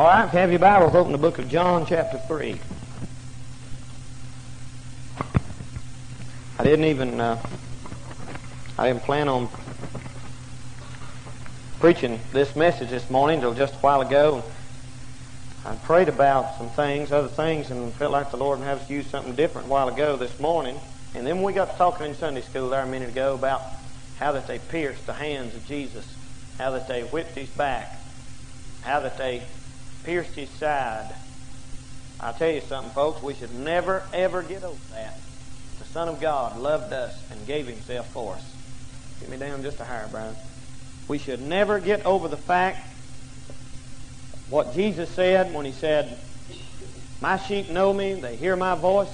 All right, if you have your Bibles, open the book of John, chapter 3. I didn't even, uh, I didn't plan on preaching this message this morning until just a while ago. I prayed about some things, other things, and felt like the Lord had us use something different a while ago this morning. And then we got to talking in Sunday school there a minute ago about how that they pierced the hands of Jesus, how that they whipped his back, how that they pierced his side. I'll tell you something, folks, we should never, ever get over that. The Son of God loved us and gave himself for us. Get me down just a hair, Brian. We should never get over the fact what Jesus said when he said, My sheep know me, they hear my voice.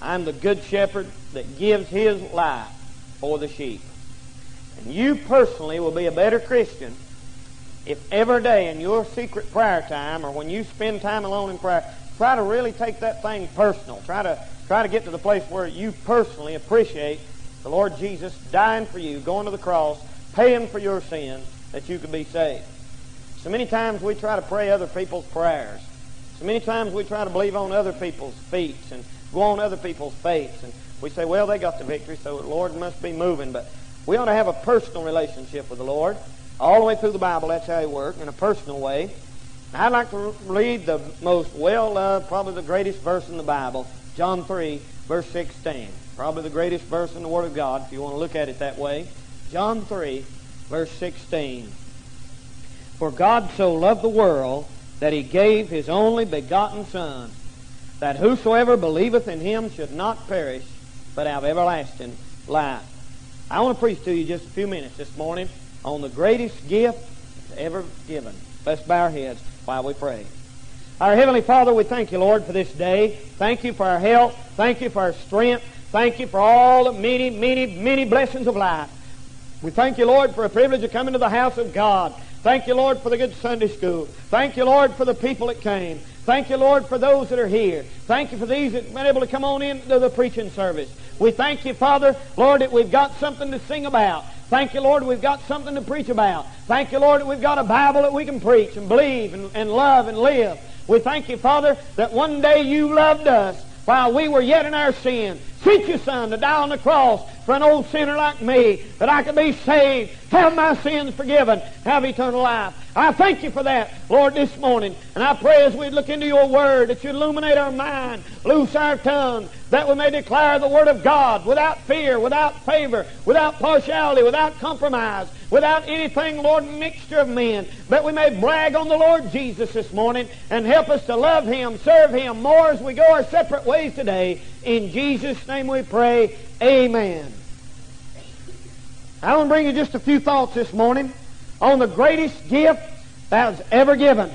I'm the good shepherd that gives his life for the sheep. And you personally will be a better Christian if every day in your secret prayer time or when you spend time alone in prayer, try to really take that thing personal. Try to try to get to the place where you personally appreciate the Lord Jesus dying for you, going to the cross, paying for your sins that you could be saved. So many times we try to pray other people's prayers. So many times we try to believe on other people's feats and go on other people's faiths. And we say, well, they got the victory, so the Lord must be moving. But we ought to have a personal relationship with the Lord. All the way through the Bible, that's how He works, in a personal way. I'd like to read the most well-loved, uh, probably the greatest verse in the Bible, John 3, verse 16. Probably the greatest verse in the Word of God, if you want to look at it that way. John 3, verse 16. For God so loved the world that he gave his only begotten Son, that whosoever believeth in him should not perish, but have everlasting life. I want to preach to you just a few minutes this morning on the greatest gift ever given. Let's bow our heads while we pray. Our Heavenly Father, we thank you, Lord, for this day. Thank you for our health. Thank you for our strength. Thank you for all the many, many, many blessings of life. We thank you, Lord, for a privilege of coming to the house of God. Thank you, Lord, for the good Sunday school. Thank you, Lord, for the people that came. Thank you, Lord, for those that are here. Thank you for these that have been able to come on into the preaching service. We thank you, Father, Lord, that we've got something to sing about. Thank you, Lord, we've got something to preach about. Thank you, Lord, that we've got a Bible that we can preach and believe and, and love and live. We thank you, Father, that one day you loved us while we were yet in our sin. Sent your Son to die on the cross for an old sinner like me, that I could be saved, have my sins forgiven, have eternal life. I thank you for that, Lord, this morning. And I pray as we look into your word that you illuminate our mind, loose our tongue, that we may declare the word of God without fear, without favor, without partiality, without compromise, without anything, Lord, mixture of men, that we may brag on the Lord Jesus this morning and help us to love him, serve him more as we go our separate ways today. In Jesus' name we pray. Amen. I want to bring you just a few thoughts this morning on the greatest gift that was ever given.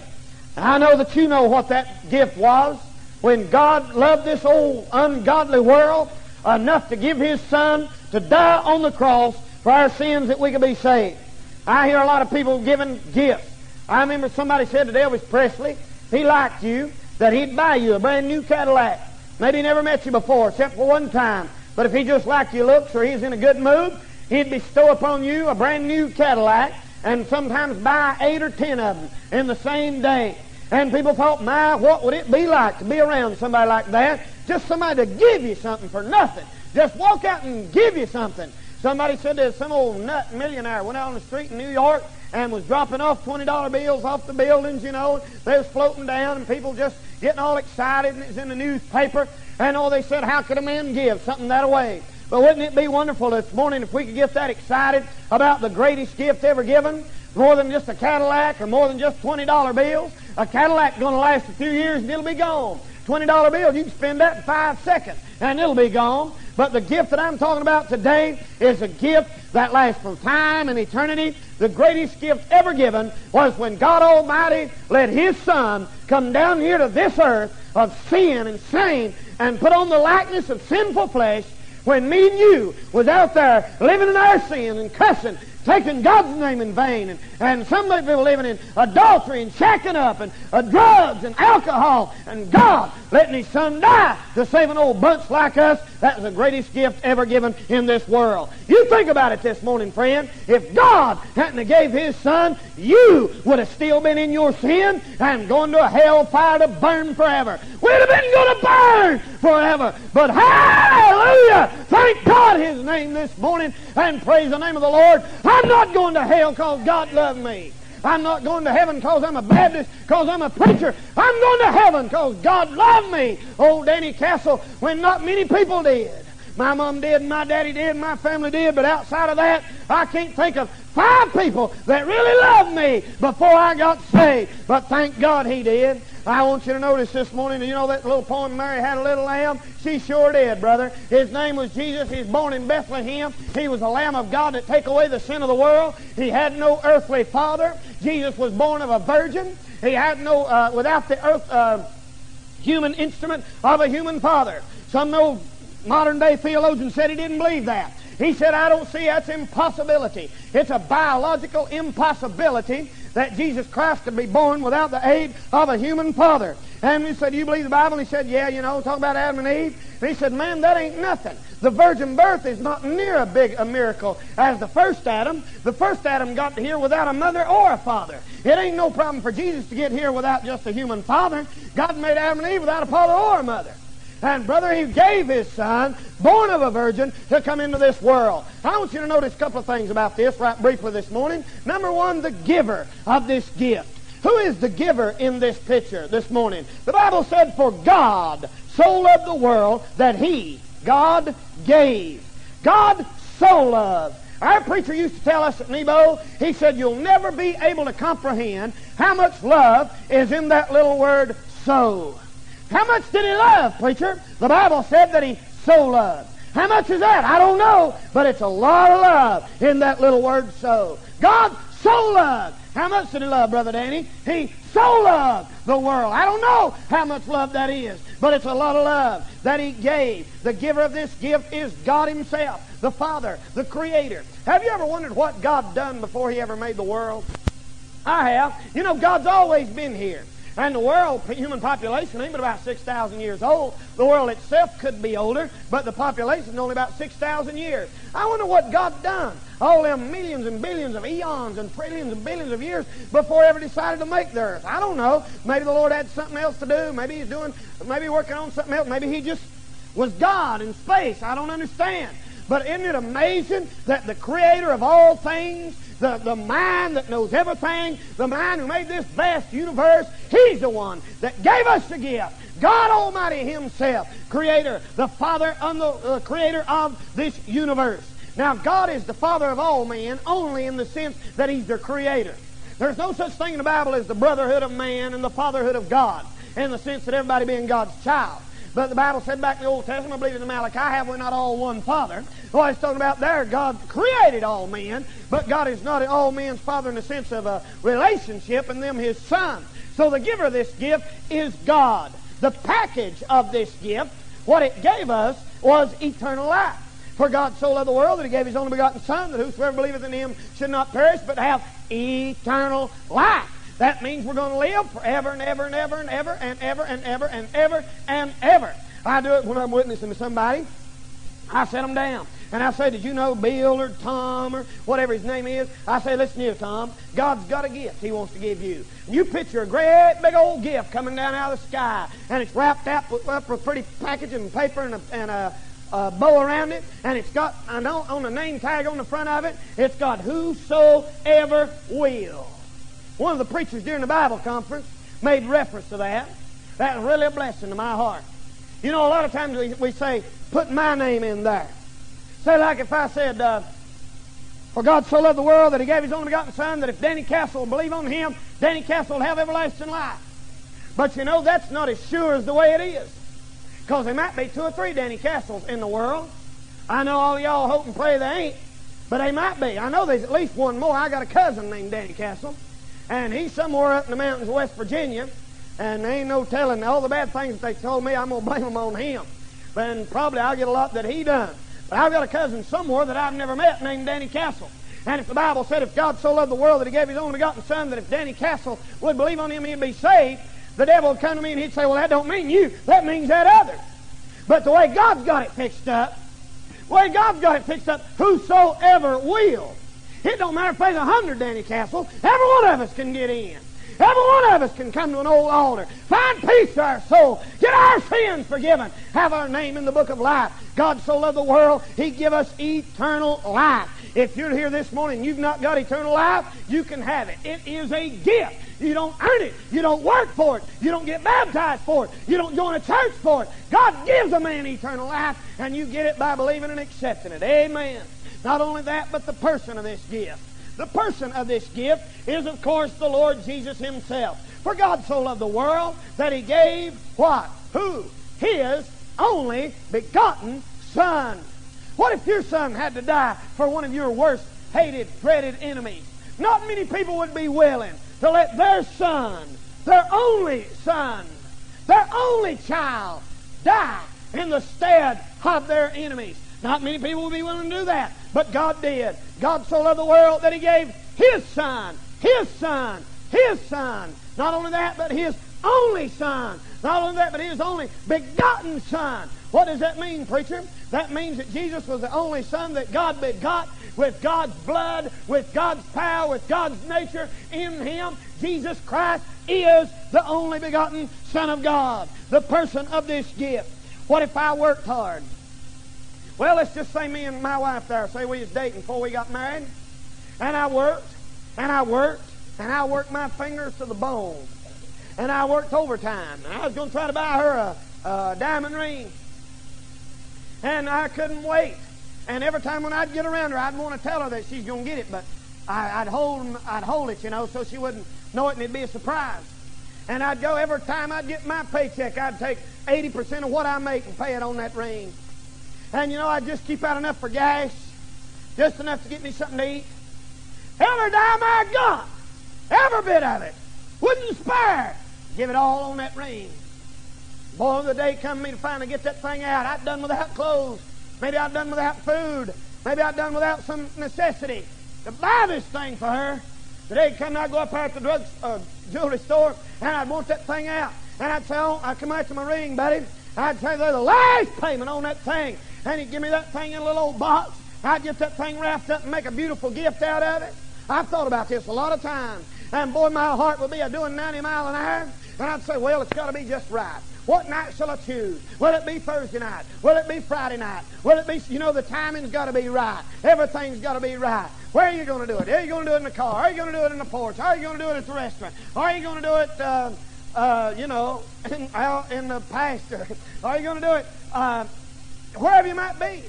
I know that you know what that gift was. When God loved this old ungodly world enough to give His Son to die on the cross for our sins that we could be saved. I hear a lot of people giving gifts. I remember somebody said to Elvis Presley, he liked you, that he'd buy you a brand new Cadillac. Maybe he never met you before, except for one time. But if he just liked your looks or he's in a good mood, he'd bestow upon you a brand new Cadillac and sometimes buy eight or ten of them in the same day. And people thought, my, what would it be like to be around somebody like that? Just somebody to give you something for nothing. Just walk out and give you something. Somebody said that some old nut millionaire went out on the street in New York and was dropping off $20 bills off the buildings, you know. They was floating down and people just getting all excited and it's in the newspaper. And oh, they said, how could a man give something that away? But wouldn't it be wonderful this morning if we could get that excited about the greatest gift ever given? More than just a Cadillac or more than just $20 bills. A Cadillac's going to last a few years and it'll be gone. $20 bill, you can spend that in five seconds and it'll be gone. But the gift that I'm talking about today is a gift that lasts from time and eternity. The greatest gift ever given was when God Almighty let His Son come down here to this earth of sin and shame and put on the likeness of sinful flesh when me and you was out there living in our sin and cussing, taking God's name in vain. And, and some people living in adultery and shacking up and uh, drugs and alcohol. And God letting His Son die to save an old bunch like us. That was the greatest gift ever given in this world. You think about it this morning, friend. If God hadn't have gave His Son, you would have still been in your sin and going to a hell fire to burn forever. We'd have been going to burn forever. But hallelujah! Thank God His name this morning and praise the name of the Lord. I'm not going to hell because God loved me. I'm not going to heaven because I'm a Baptist, because I'm a preacher. I'm going to heaven because God loved me. Old Danny Castle, when not many people did. My mom did, my daddy did, my family did, but outside of that, I can't think of five people that really loved me before I got saved. But thank God he did. I want you to notice this morning, you know that little poem, Mary Had a Little Lamb? She sure did, brother. His name was Jesus. He's born in Bethlehem. He was the Lamb of God that take away the sin of the world. He had no earthly father. Jesus was born of a virgin. He had no, uh, without the earth, uh, human instrument of a human father. Some old modern day theologian said he didn't believe that. He said, I don't see that's impossibility. It's a biological impossibility that Jesus Christ could be born without the aid of a human father. And he said, you believe the Bible? And he said, yeah, you know, talk about Adam and Eve. And he said, man, that ain't nothing. The virgin birth is not near a big a miracle as the first Adam. The first Adam got here without a mother or a father. It ain't no problem for Jesus to get here without just a human father. God made Adam and Eve without a father or a mother. And brother, he gave his son, born of a virgin, to come into this world. I want you to notice a couple of things about this right briefly this morning. Number one, the giver of this gift. Who is the giver in this picture this morning? The Bible said, For God so loved the world that he, God, gave. God so loved. Our preacher used to tell us at Nebo, he said, You'll never be able to comprehend how much love is in that little word so. How much did he love, preacher? The Bible said that he so loved. How much is that? I don't know, but it's a lot of love in that little word so. God so loved. How much did he love, Brother Danny? He so loved the world. I don't know how much love that is, but it's a lot of love that he gave. The giver of this gift is God himself, the Father, the Creator. Have you ever wondered what God done before he ever made the world? I have. You know, God's always been here. And the world, human population, ain't but about 6,000 years old. The world itself could be older, but the population is only about 6,000 years. I wonder what God done all them millions and billions of eons and trillions and billions of years before ever decided to make the earth. I don't know. Maybe the Lord had something else to do. Maybe he's doing, maybe working on something else. Maybe he just was God in space. I don't understand. But isn't it amazing that the creator of all things the, the mind that knows everything, the mind who made this vast universe, He's the one that gave us the gift. God Almighty Himself, Creator, the Father and the uh, Creator of this universe. Now, God is the Father of all men only in the sense that He's the Creator. There's no such thing in the Bible as the brotherhood of man and the fatherhood of God in the sense that everybody being God's child. But the Bible said back in the Old Testament, I believe in the Malachi, have we not all one Father? Well, it's talking about there, God created all men, but God is not all men's Father in the sense of a relationship and them His Son. So the giver of this gift is God. The package of this gift, what it gave us, was eternal life. For God so loved the world that He gave His only begotten Son, that whosoever believeth in Him should not perish, but have eternal life. That means we're going to live forever and ever and ever and ever and ever and ever and ever and ever. I do it when I'm witnessing to somebody. I set them down. And I say, did you know Bill or Tom or whatever his name is? I say, listen here, Tom. God's got a gift he wants to give you. And you picture a great big old gift coming down out of the sky. And it's wrapped up with, up with pretty packaging and paper and a, and a, a bow around it. And it's got, I know, on the name tag on the front of it, it's got whosoever will. One of the preachers during the Bible conference made reference to that. That was really a blessing to my heart. You know, a lot of times we, we say, put my name in there. Say, like if I said, uh, For God so loved the world that he gave his only begotten Son, that if Danny Castle will believe on him, Danny Castle will have everlasting life. But you know, that's not as sure as the way it is. Because there might be two or three Danny Castles in the world. I know all y'all hope and pray they ain't, but they might be. I know there's at least one more. I got a cousin named Danny Castle. And he's somewhere up in the mountains of West Virginia. And there ain't no telling all the bad things that they told me, I'm to blame them on him. And probably I'll get a lot that he done. But I've got a cousin somewhere that I've never met named Danny Castle. And if the Bible said if God so loved the world that he gave his only begotten son, that if Danny Castle would believe on him, he'd be saved, the devil would come to me and he'd say, well, that don't mean you. That means that other. But the way God's got it fixed up, the way God's got it fixed up, whosoever will. It don't matter if there's a hundred Danny Castle. Every one of us can get in. Every one of us can come to an old altar, find peace to our soul, get our sins forgiven, have our name in the book of life. God so loved the world, He give us eternal life. If you're here this morning and you've not got eternal life, you can have it. It is a gift. You don't earn it. You don't work for it. You don't get baptized for it. You don't join a church for it. God gives a man eternal life, and you get it by believing and accepting it. Amen. Not only that, but the person of this gift. The person of this gift is, of course, the Lord Jesus Himself. For God so loved the world that He gave what? Who? His only begotten Son. What if your son had to die for one of your worst hated, dreaded enemies? Not many people would be willing to let their son, their only son, their only child, die in the stead of their enemies. Not many people would be willing to do that, but God did. God so loved the world that He gave His Son, His Son, His Son. Not only that, but His only Son. Not only that, but His only begotten Son. What does that mean, preacher? That means that Jesus was the only Son that God begot with God's blood, with God's power, with God's nature in Him. Jesus Christ is the only begotten Son of God, the person of this gift. What if I worked hard? Well, let's just say me and my wife there, say we was dating before we got married. And I worked, and I worked, and I worked my fingers to the bone. And I worked overtime. And I was going to try to buy her a, a diamond ring. And I couldn't wait. And every time when I'd get around her, I'd want to tell her that she's going to get it, but I, would hold, I'd hold it, you know, so she wouldn't know it, and it'd be a surprise. And I'd go every time I'd get my paycheck, I'd take 80% of what I make and pay it on that ring. And you know, I'd just keep out enough for gas, just enough to get me something to eat. Every dime I got, every bit of it, wouldn't spare. Give it all on that ring. Boy, the day come me to finally get that thing out. I'd done without clothes. Maybe I'd done without food. Maybe I'd done without some necessity to buy this thing for her. The day come, I'd go up there at the drug uh, jewelry store, and I'd want that thing out. And I'd say, oh, I'd come out to my ring, buddy. I'd say, there's the last payment on that thing and he'd give me that thing in a little old box. I'd get that thing wrapped up and make a beautiful gift out of it. I've thought about this a lot of times. And boy, my heart would be a doing 90 mile an hour. And I'd say, well, it's got to be just right. What night shall I choose? Will it be Thursday night? Will it be Friday night? Will it be, you know, the timing's got to be right. Everything's got to be right. Where are you going to do it? Are you going to do it in the car? Are you going to do it in the porch? Are you going to do it at the restaurant? Are you going to do it, uh, uh, you know, in, out in the pasture? Are you going to do it uh, wherever you might be.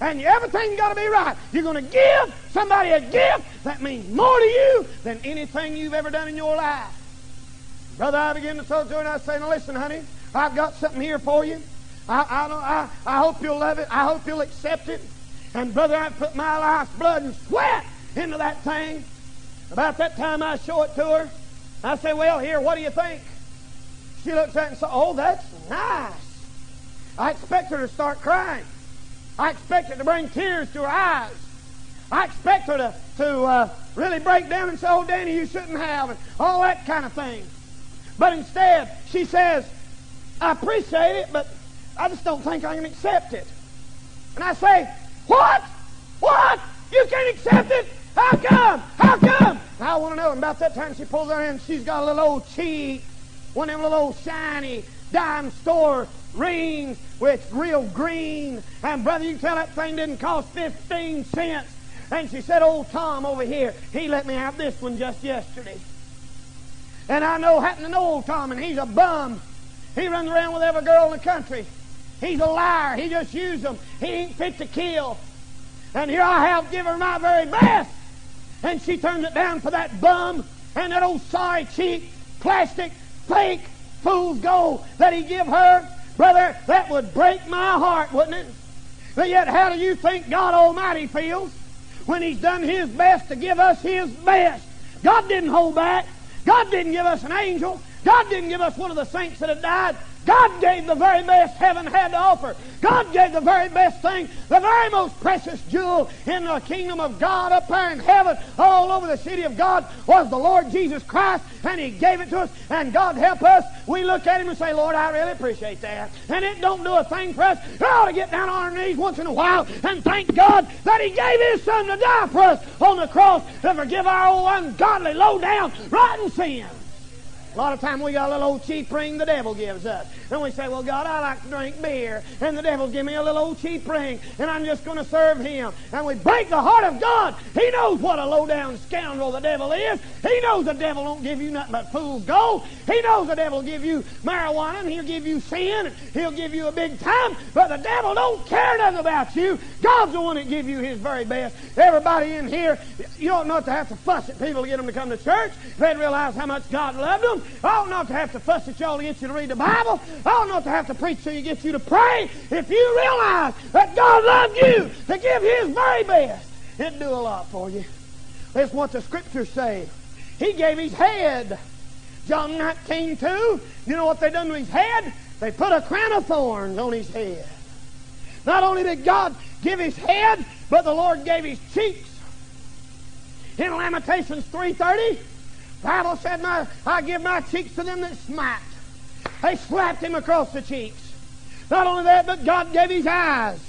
And everything's got to be right. You're going to give somebody a gift that means more to you than anything you've ever done in your life. Brother, I begin to to her and I say, now listen, honey, I've got something here for you. I, I, I, I hope you'll love it. I hope you'll accept it. And brother, I've put my life's blood and sweat into that thing. About that time I show it to her. I say, well, here, what do you think? She looks at it and says, oh, that's nice. I expect her to start crying. I expect her to bring tears to her eyes. I expect her to, to uh, really break down and say, Oh, Danny, you shouldn't have, and all that kind of thing. But instead, she says, I appreciate it, but I just don't think I can accept it. And I say, What? What? You can't accept it? How come? How come? And I want to know. And about that time, she pulls her in. She's got a little old cheek, one of them little old shiny dime store rings with real green. And brother, you tell that thing didn't cost 15 cents. And she said, old Tom over here, he let me have this one just yesterday. And I know, happen to know old Tom, and he's a bum. He runs around with every girl in the country. He's a liar. He just used them. He ain't fit to kill. And here I have given her my very best. And she turns it down for that bum and that old sorry cheap plastic fake fool's gold that he give her. Brother, that would break my heart, wouldn't it? But yet, how do you think God Almighty feels when He's done His best to give us His best? God didn't hold back. God didn't give us an angel. God didn't give us one of the saints that had died God gave the very best heaven had to offer. God gave the very best thing, the very most precious jewel in the kingdom of God up there in heaven, all over the city of God, was the Lord Jesus Christ, and He gave it to us. And God help us. We look at Him and say, Lord, I really appreciate that. And it don't do a thing for us. We ought to get down on our knees once in a while and thank God that He gave His Son to die for us on the cross to forgive our old ungodly, low down, rotten sin. A lot of time we got a little old cheap ring the devil gives us. And we say, well, God, I like to drink beer. And the devil give me a little old cheap ring. And I'm just going to serve him. And we break the heart of God. He knows what a low-down scoundrel the devil is. He knows the devil don't give you nothing but fool's gold. He knows the devil will give you marijuana and he'll give you sin. And he'll give you a big time. But the devil don't care nothing about you. God's the one that give you his very best. Everybody in here, you don't know to have to fuss at people to get them to come to church. They'd realize how much God loved them. I ought not to have to fuss at y'all to get you to read the Bible. I ought not to have to preach till you get you to pray. If you realize that God loved you to give His very best, it'd do a lot for you. That's what the Scriptures say. He gave His head. John 19, 2. You know what they done to His head? They put a crown of thorns on His head. Not only did God give His head, but the Lord gave His cheeks. In Lamentations 3.30, Bible said, my, I give my cheeks to them that smite. They slapped him across the cheeks. Not only that, but God gave his eyes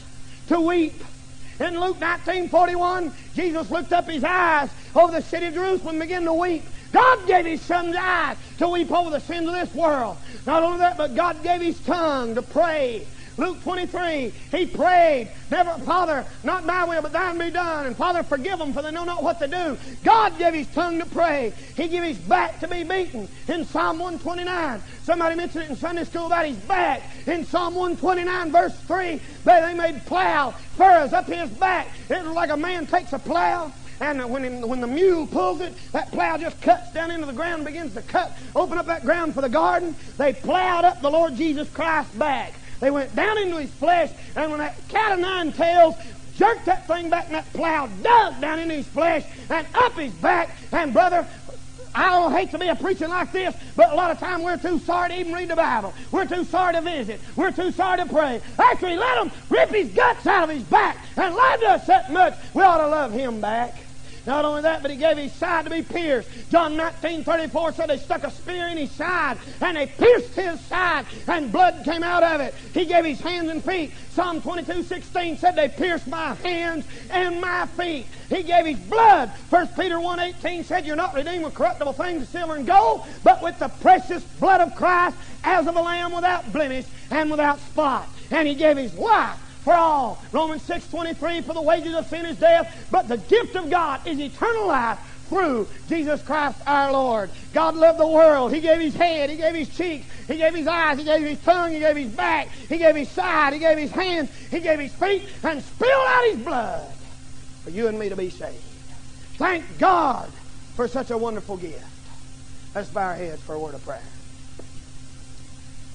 to weep. In Luke 19:41, Jesus looked up his eyes over the city of Jerusalem and began to weep. God gave his son's eyes to weep over the sins of this world. Not only that, but God gave his tongue to pray. Luke 23, he prayed, never, Father, not my will, but thine be done. And Father, forgive them, for they know not what to do. God gave his tongue to pray. He gave his back to be beaten in Psalm 129. Somebody mentioned it in Sunday school about his back. In Psalm 129, verse 3, they, they made plow furrows up his back. It was like a man takes a plow and when, when the mule pulls it, that plow just cuts down into the ground and begins to cut, open up that ground for the garden. They plowed up the Lord Jesus Christ's back. They went down into his flesh, and when that cat of nine tails jerked that thing back, and that plow dug down into his flesh and up his back, and brother, I don't hate to be a preaching like this, but a lot of time we're too sorry to even read the Bible. We're too sorry to visit. We're too sorry to pray. Actually, let him rip his guts out of his back and loved us that much. We ought to love him back. Not only that, but he gave his side to be pierced. John 19, 34 said they stuck a spear in his side and they pierced his side and blood came out of it. He gave his hands and feet. Psalm 22, 16 said they pierced my hands and my feet. He gave his blood. 1 Peter 1, 18 said you're not redeemed with corruptible things, silver and gold, but with the precious blood of Christ as of a lamb without blemish and without spot. And he gave his life for all. Romans 6.23, for the wages of sin is death, but the gift of God is eternal life through Jesus Christ our Lord. God loved the world. He gave his head, he gave his cheeks, he gave his eyes, he gave his tongue, he gave his back, he gave his side, he gave his hands, he gave his feet, and spilled out his blood for you and me to be saved. Thank God for such a wonderful gift. Let's bow our heads for a word of prayer.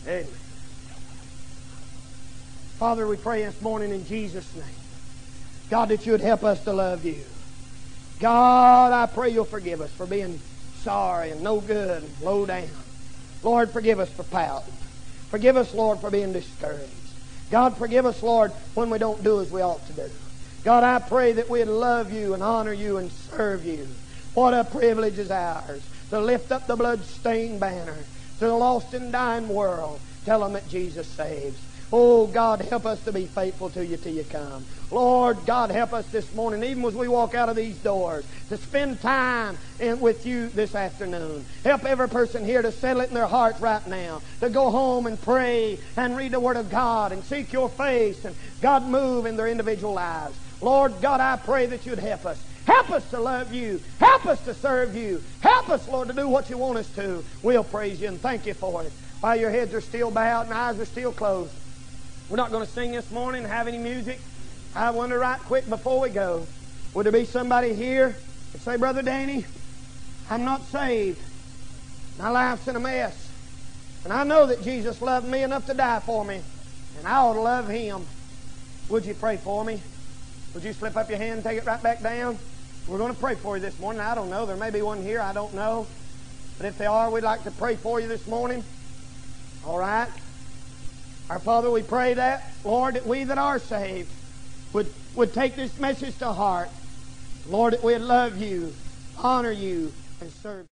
Amen. Father, we pray this morning in Jesus' name. God, that you would help us to love you. God, I pray you'll forgive us for being sorry and no good and low down. Lord, forgive us for pouting. Forgive us, Lord, for being discouraged. God, forgive us, Lord, when we don't do as we ought to do. God, I pray that we'd love you and honor you and serve you. What a privilege is ours to lift up the blood-stained banner to the lost and dying world. Tell them that Jesus saves. Oh, God, help us to be faithful to you till you come. Lord, God, help us this morning, even as we walk out of these doors, to spend time in, with you this afternoon. Help every person here to settle it in their hearts right now, to go home and pray and read the Word of God and seek your face and God move in their individual lives. Lord God, I pray that you'd help us. Help us to love you. Help us to serve you. Help us, Lord, to do what you want us to. We'll praise you and thank you for it. While your heads are still bowed and eyes are still closed. We're not going to sing this morning, have any music. I wonder right quick before we go, would there be somebody here that say, Brother Danny, I'm not saved. My life's in a mess. And I know that Jesus loved me enough to die for me. And I ought to love him. Would you pray for me? Would you slip up your hand and take it right back down? We're going to pray for you this morning. I don't know. There may be one here. I don't know. But if they are, we'd like to pray for you this morning. All right? Our Father, we pray that, Lord, that we that are saved would, would take this message to heart. Lord, that we'd love you, honor you, and serve